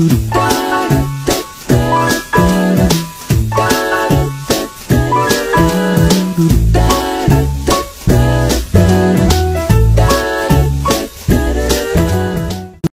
Da